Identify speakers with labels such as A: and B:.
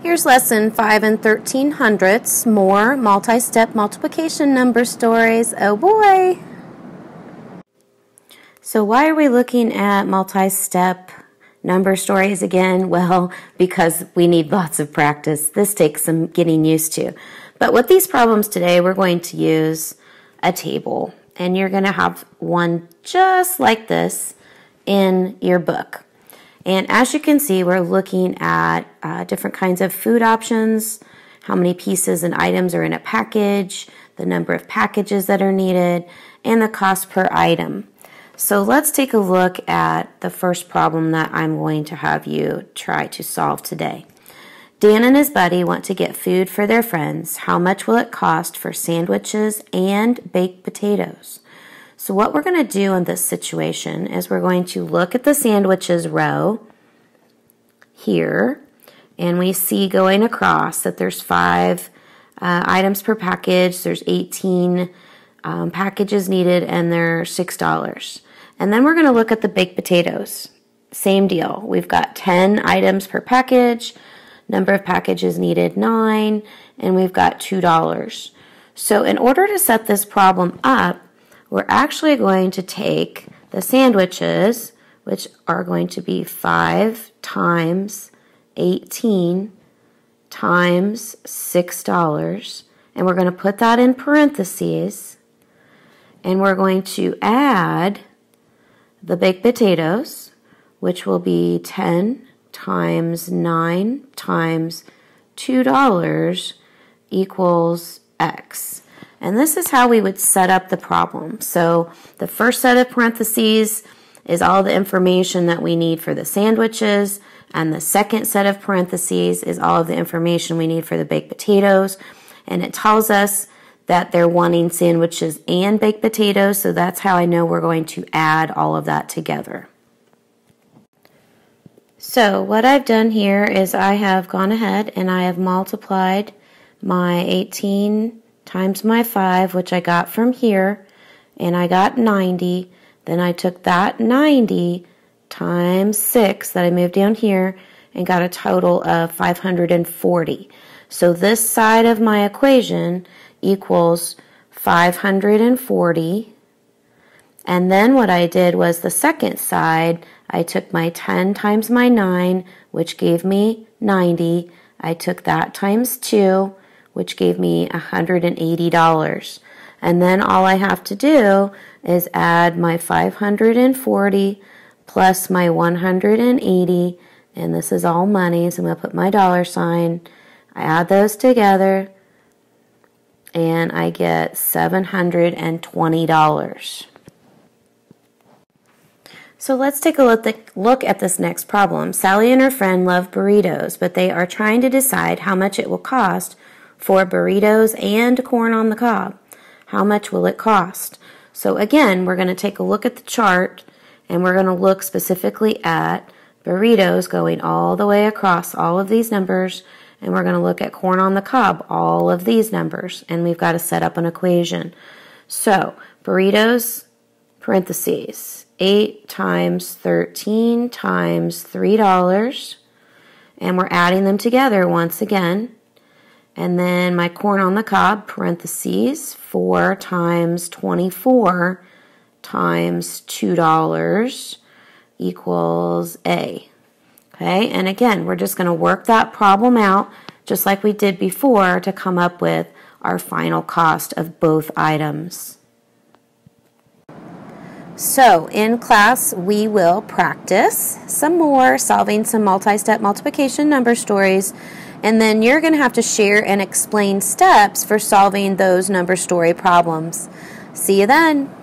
A: Here's lesson 5 and 13 hundredths, more multi-step multiplication number stories. Oh boy! So why are we looking at multi-step number stories again? Well, because we need lots of practice. This takes some getting used to. But with these problems today, we're going to use a table. And you're going to have one just like this in your book. And as you can see, we're looking at uh, different kinds of food options, how many pieces and items are in a package, the number of packages that are needed, and the cost per item. So let's take a look at the first problem that I'm going to have you try to solve today. Dan and his buddy want to get food for their friends. How much will it cost for sandwiches and baked potatoes? So what we're going to do in this situation is we're going to look at the sandwiches row here, and we see going across that there's five uh, items per package, there's 18 um, packages needed, and they're $6. And then we're going to look at the baked potatoes. Same deal. We've got 10 items per package, number of packages needed 9, and we've got $2. So in order to set this problem up, we're actually going to take the sandwiches, which are going to be 5 times 18 times $6, and we're going to put that in parentheses, and we're going to add the baked potatoes, which will be 10 times 9 times $2 equals X. And this is how we would set up the problem. So the first set of parentheses is all the information that we need for the sandwiches. And the second set of parentheses is all of the information we need for the baked potatoes. And it tells us that they're wanting sandwiches and baked potatoes. So that's how I know we're going to add all of that together. So what I've done here is I have gone ahead and I have multiplied my 18 times my 5, which I got from here, and I got 90. Then I took that 90 times 6 that I moved down here and got a total of 540. So this side of my equation equals 540. And then what I did was the second side, I took my 10 times my 9, which gave me 90. I took that times 2, which gave me $180. And then all I have to do is add my 540 plus my 180, and this is all money, so I'm going to put my dollar sign. I add those together, and I get $720. So let's take a look look at this next problem. Sally and her friend love burritos, but they are trying to decide how much it will cost for burritos and corn on the cob. How much will it cost? So again, we're going to take a look at the chart and we're going to look specifically at burritos going all the way across all of these numbers and we're going to look at corn on the cob, all of these numbers, and we've got to set up an equation. So, burritos, parentheses, 8 times 13 times $3, and we're adding them together once again. And then my corn on the cob, parentheses, 4 times 24 times $2 equals A. Okay, and again, we're just going to work that problem out just like we did before to come up with our final cost of both items. So in class, we will practice some more solving some multi-step multiplication number stories and then you're going to have to share and explain steps for solving those number story problems. See you then.